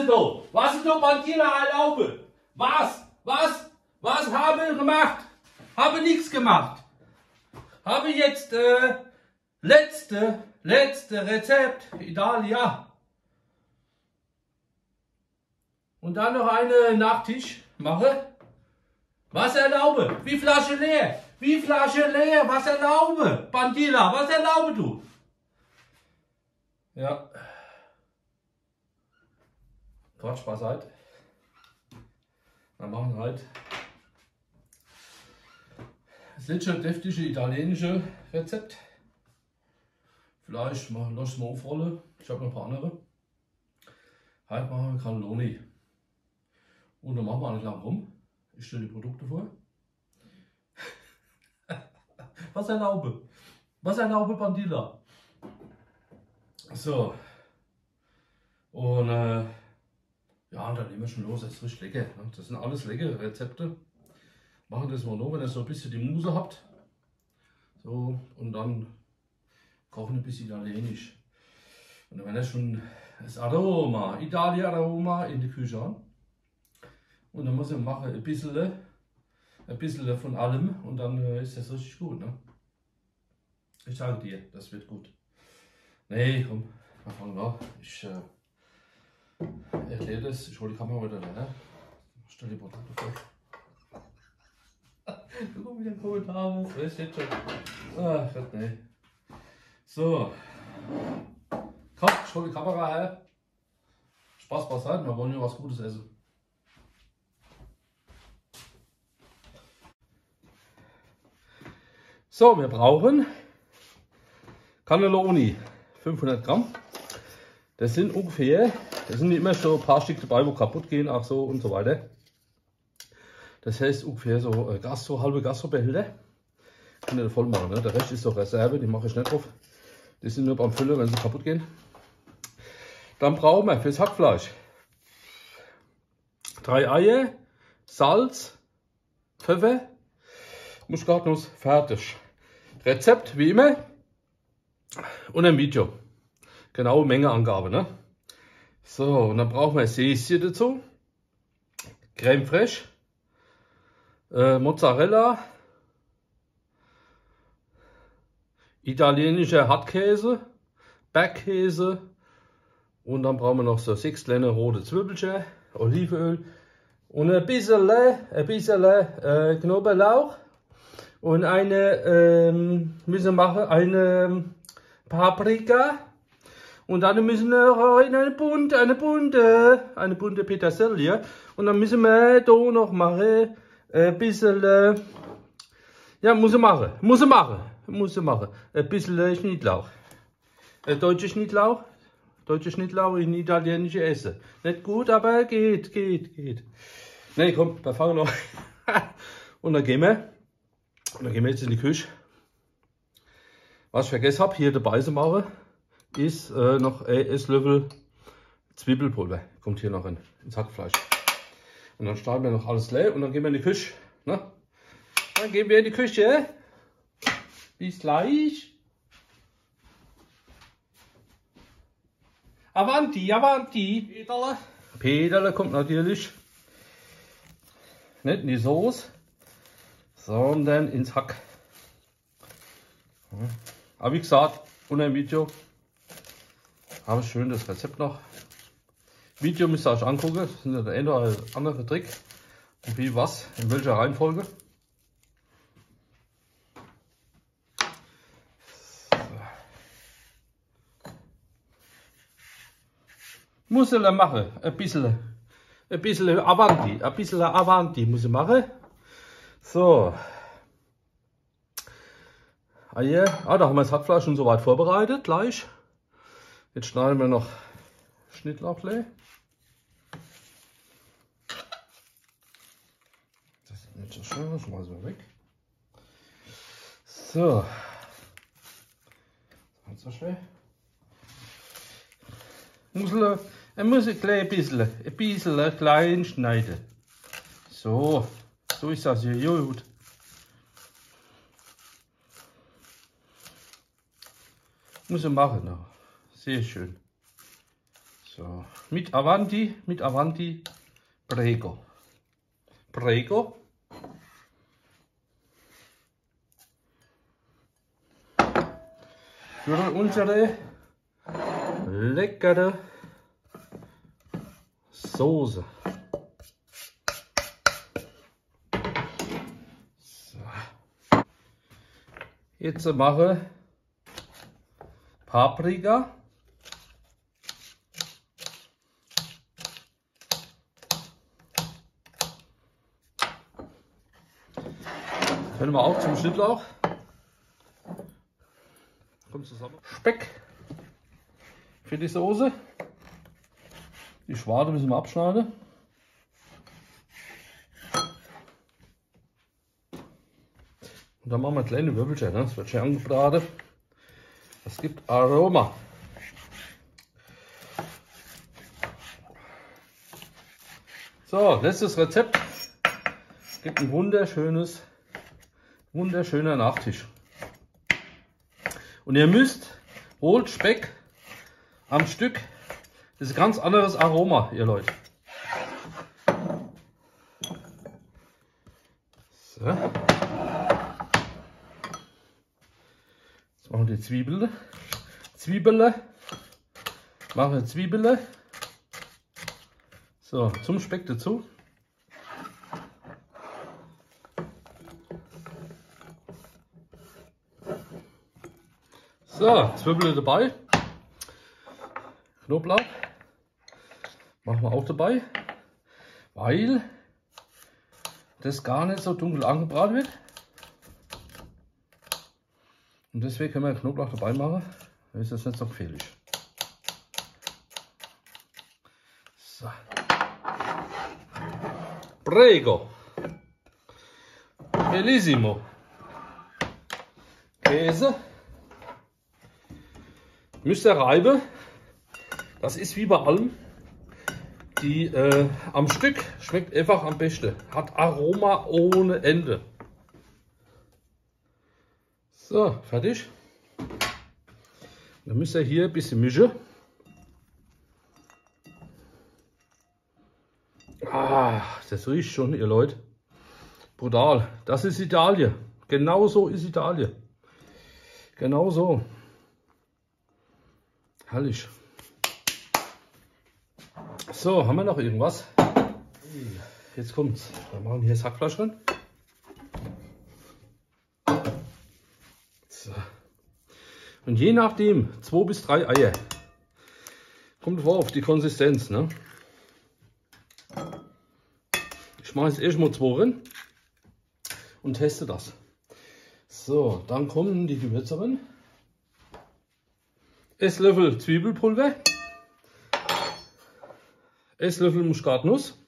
ich da? Was ich da Bandila erlaube? Was? Was? Was habe ich gemacht? Habe nichts gemacht. Habe jetzt äh, letzte, letzte Rezept Italia. Und dann noch eine Nachtisch mache. Was erlaube? Wie Flasche leer? Wie Flasche leer? Was erlaube? Bandila, was erlaube du? Ja. Quatsch beiseite. Dann machen wir halt das letzte deftige italienische Rezept. Vielleicht mal lass mal aufrollen. Ich habe noch ein paar andere. Halt machen wir Cannelloni. Und dann machen wir nicht lang rum. Ich stelle die Produkte vor. Was erlaube? Was erlaube Bandila? So. Und äh, ja, dann nehmen wir schon los. Das ist richtig lecker. Ne? Das sind alles leckere Rezepte. Machen das mal nur, wenn ihr so ein bisschen die Muse habt. So, und dann kochen ein bisschen italienisch. Und dann wenn ihr schon das Aroma, Italien Aroma in die Küche an. Und dann muss ich machen ein bisschen, ein bisschen von allem und dann äh, ist das richtig gut. Ne? Ich sage dir, das wird gut. Nee, komm, wir fangen an. Ich äh, erkläre das. Ich hole die Kamera wieder daher. Stell die Produkte vor. Du guck wieder Kommentare. Das ist jetzt schon. Ah, Gott, nee. So. Komm, ich hole die Kamera her. Spaß beiseite, wir wollen ja was Gutes essen. So, wir brauchen Cannelloni, 500 Gramm. Das sind ungefähr, das sind immer so ein paar Stück dabei, wo kaputt gehen, auch so und so weiter. Das heißt ungefähr so äh, Gastro, halbe Gastrobehälter. Ich voll machen. Ne? Der Rest ist so Reserve, die mache ich nicht drauf. Die sind nur beim Füllen, wenn sie kaputt gehen. Dann brauchen wir fürs Hackfleisch drei Eier, Salz, Pfeffer, Muskatnuss, fertig. Rezept wie immer und ein Video. Genaue Mengeangabe. Ne? So, und dann brauchen wir Säschen dazu, Creme fraiche, äh, Mozzarella, italienischer Hartkäse, Bergkäse und dann brauchen wir noch so sechs kleine rote Zwiebelchen, Olivenöl und ein bisschen, ein bisschen äh, Knoblauch und eine ähm, müssen machen eine Paprika und dann müssen wir rein eine bunte, eine bunte, eine bunte Petersilie und dann müssen wir da noch machen ein bisschen, äh, ja muss ich machen, muss ich machen, muss ich machen, ein bisschen Schnittlauch, deutscher Schnittlauch, deutscher Schnittlauch in italienische Essen. Nicht gut, aber geht, geht, geht. Ne, komm, wir fangen noch. und dann gehen wir. Und dann gehen wir jetzt in die Küche. Was ich vergessen habe, hier dabei zu machen, ist äh, noch ein Esslöffel Zwiebelpulver. Kommt hier noch in, ins Hackfleisch. Und dann starten wir noch alles leer und dann gehen wir in die Küche. Ne? Dann gehen wir in die Küche. Bis gleich. Avanti, Avanti. Peterle. Peterle kommt natürlich. Nicht in die Soße, sondern ins Hack. Aber wie gesagt, unter dem Video ich schön das Rezept noch. Video müsst ihr euch angucken, das ist der eine oder andere Trick. Und wie was, in welcher Reihenfolge. Muss ich machen, ein bisschen, ein bisschen Avanti, ein bisschen Avanti muss ich machen. So. Ah, ja. ah, da haben wir das Hackfleisch schon soweit vorbereitet, gleich. Jetzt schneiden wir noch Schnittlauch leer. Das ist nicht so schön, das schmeißen wir weg. So. Das ist so schwer. Muss er muss ein klein bisschen, ein bisschen klein schneiden. So, so ist das hier gut. Muss er machen noch. Sehr schön. So. Mit Avanti, mit Avanti, Prego. Prego. Für unsere leckere Soße. So. Jetzt mache Paprika. Können wir auch zum Schnittlauch. Kommt zusammen. Speck für die Soße. Die Schwade müssen wir abschneiden. Und dann machen wir kleine Würfelchen. Ne? Das wird schön angebraten. Das gibt Aroma. So, letztes Rezept. Es gibt ein wunderschönes, wunderschöner Nachtisch. Und ihr müsst, holt Speck am Stück. Das ist ein ganz anderes Aroma, ihr Leute. So. Jetzt machen wir die Zwiebeln. Zwiebeln. Machen wir Zwiebeln. So, zum Speck dazu. So, Zwiebeln dabei. Knoblauch machen wir auch dabei, weil das gar nicht so dunkel angebraten wird. Und deswegen können wir Knoblauch dabei machen, dann ist das nicht so gefährlich. So. Prego. Bellissimo. Käse. Müsst ihr reiben. Das ist wie bei allem. Die äh, am Stück schmeckt einfach am besten. Hat Aroma ohne Ende. So, fertig. Dann müsst ihr hier ein bisschen mischen. Ah, das riecht schon, ihr Leute. Brutal. Das ist Italien. Genau so ist Italien. Genau so. Herrlich. So, haben wir noch irgendwas? Jetzt kommt's. Wir machen hier das rein. So. Und je nachdem, zwei bis drei Eier. Kommt vor auf die Konsistenz. Ne? Ich mache jetzt erstmal zwei rein und teste das. So, dann kommen die Gewürze rein. Esslöffel Zwiebelpulver. Esslöffel Muskatnuss,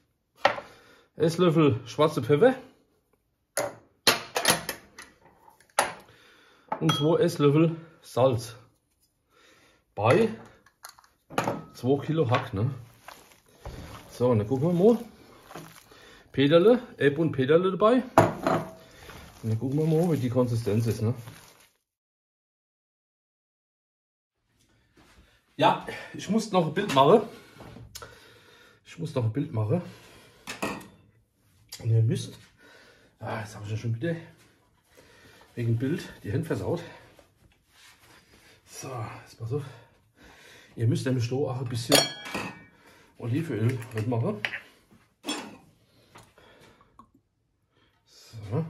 Esslöffel schwarze Pfeffer und 2 Esslöffel Salz bei 2 Kilo Hack. Ne? So, dann gucken wir mal. Peterle, Ebb und Peterle dabei. Und dann gucken wir mal, wie die Konsistenz ist. Ne? Ja, ich muss noch ein Bild machen. Ich muss noch ein Bild machen. Und ihr müsst, ah, jetzt habe ich ja schon wieder wegen Bild die Hände versaut. So, jetzt pass auf. Ihr müsst nämlich da auch ein bisschen Olivenöl machen. So.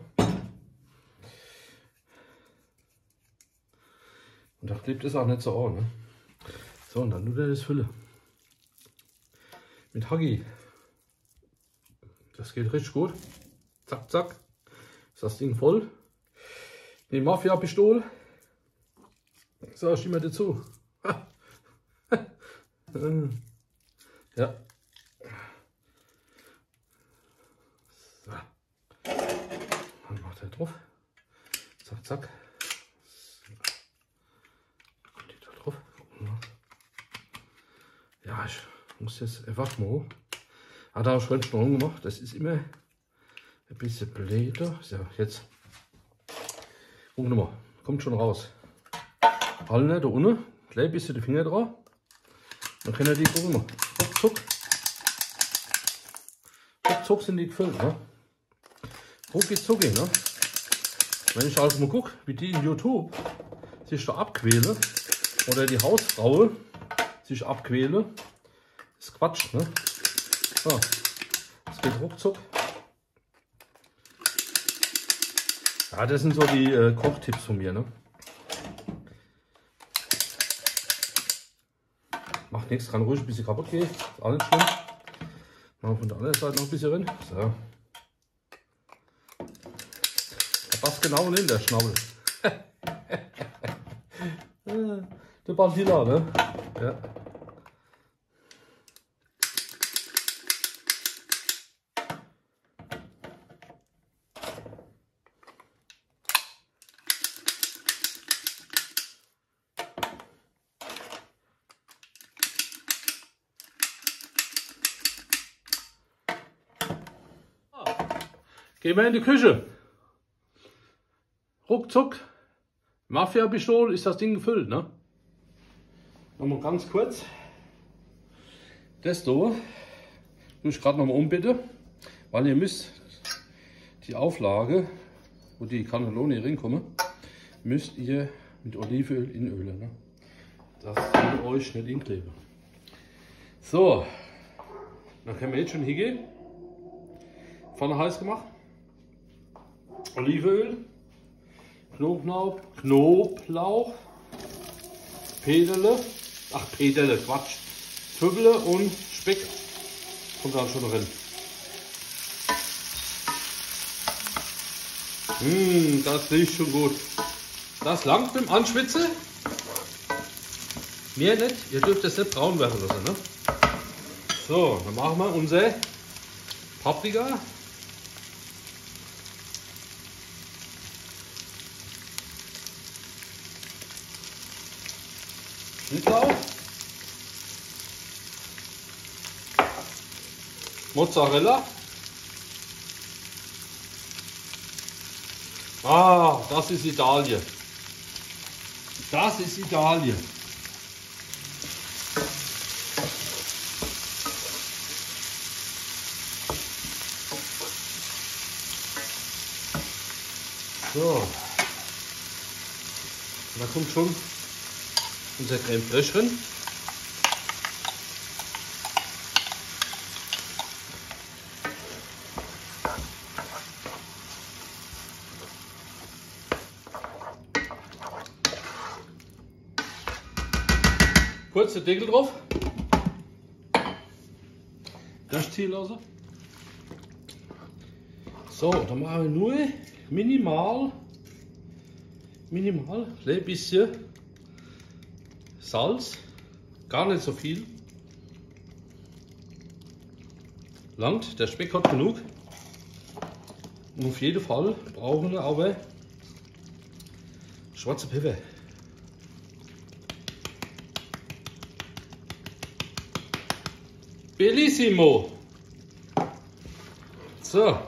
Und da klebt es auch nicht so an. Ne? So, und dann nur das Fülle mit Huggy. Das geht richtig gut. Zack, zack. Ist das Ding voll. Die Mafia-Pistole. So, schieben wir dazu. ja. So. Dann macht er drauf. Zack, zack. Kommt die da drauf. Ja, ich muss jetzt einfach mal. Hat auch schon Sprung gemacht. Das ist immer ein bisschen bläder. So, jetzt. Wir mal. Kommt schon raus. Nicht da unten. Gleich ein bisschen die Finger drauf. Dann können die gucken wir. Ruckzuck. Ruckzuck sind die gefüllt, ne? Rucki zucki, ne? Wenn ich also mal gucke, wie die in YouTube sich da abquäle oder die Hausfrau sich abquäle, ist Quatsch, ne? So, das geht ruckzuck. Ja, das sind so die äh, Kochtipps von mir, ne? Macht nichts, kann ruhig ein bisschen kaputt gehen, ist auch nicht schlimm. Machen wir von der anderen Seite noch ein bisschen rein. So. Da passt genau in der Schnabel. der Bandilla, ne? Ja. Gehen wir in die Küche. Ruckzuck. Mafia-Pistol ist das Ding gefüllt, ne? Nochmal ganz kurz. Das da muss ich gerade nochmal umbitte, weil ihr müsst die Auflage, wo die Cannelloni reinkommen, müsst ihr mit Olivenöl in Öle. Ne? Das soll euch nicht inkleben. So, dann können wir jetzt schon hingehen. Pfanne heiß gemacht. Olivenöl, Knoblauch, Knoblauch, Pedele, ach Pedele, Quatsch, Zwiebele und Speck kommt dann schon drin. Mmh, das riecht schon gut. Das langt beim Anschwitzen. Mehr nicht, ihr dürft es nicht braun werden lassen. Ne? So, dann machen wir unser Paprika Schnittlauch, Mozzarella. Ah, das ist Italien. Das ist Italien. So. Da kommt schon unser Creme Fraiche drin. Kurz den Deckel drauf. Durchziehen lassen. So, dann machen wir nur minimal, minimal, ein bisschen Salz, gar nicht so viel. Langt, der Speck hat genug. Und auf jeden Fall brauchen wir aber schwarze Pfeffer. Bellissimo! So.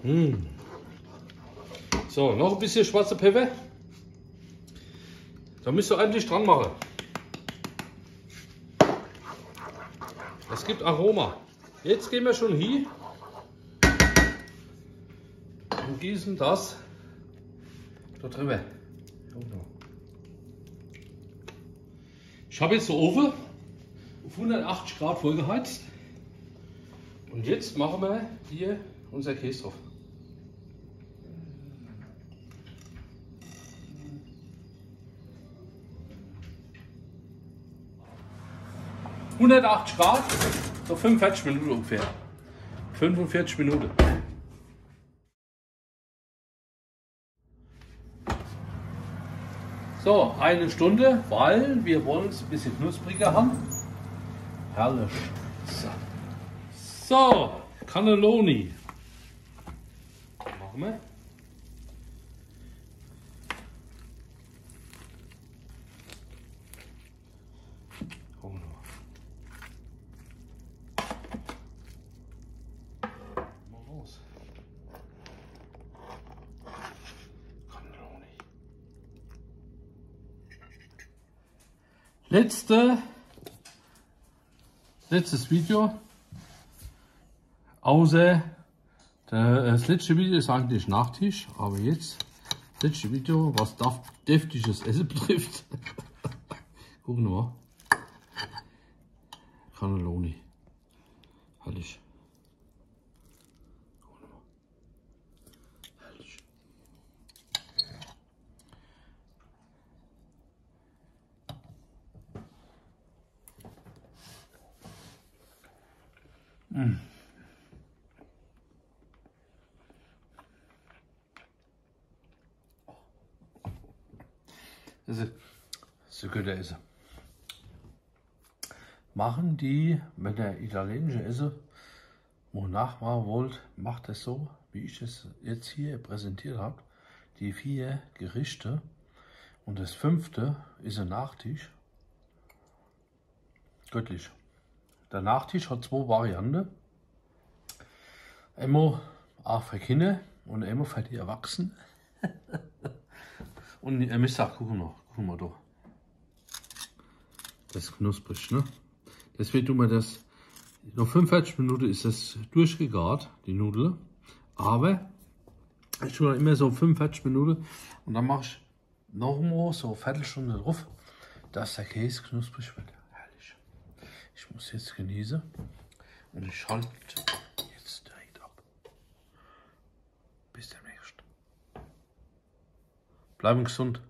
Hm. So, noch ein bisschen schwarze Pfeffer. Da müsst ihr eigentlich dran machen. Es gibt Aroma. Jetzt gehen wir schon hier und gießen das da drüber. Ich habe jetzt den Ofen auf 180 Grad vorgeheizt. Und jetzt machen wir hier unser Käse drauf. 180 Grad, so 45 Minuten ungefähr. 45 Minuten. So, eine Stunde, weil wir wollen es ein bisschen knuspriger haben. Herrlich. So, so Cannelloni. Machen wir. Letzte letztes Video. Außer das letzte Video ist eigentlich Nachtisch, aber jetzt das letzte Video, was deftiges Essen betrifft. Gucken wir mal. Cannelloni. Herrlich. Mm. Das ist so gut essen. Machen die, wenn ihr italienische Essen mal nachmachen wollt, macht es so, wie ich es jetzt hier präsentiert habe. Die vier Gerichte und das fünfte ist ein Nachtisch. Göttlich. Der Nachtisch hat zwei Varianten. Einmal auch für Kinder und einmal für die Erwachsenen. und ihr müsst auch gucken noch, gucken wir da. Das ist knusprig, ne? Deswegen tun wir das, noch 45 Minuten ist das durchgegart, die Nudel. Aber ich tue immer so 45 Minuten und dann mache ich nochmal so eine Viertelstunde drauf, dass der Käse knusprig wird. Ich muss jetzt genießen und ich schalte jetzt direkt ab. Bis demnächst. Bleiben gesund.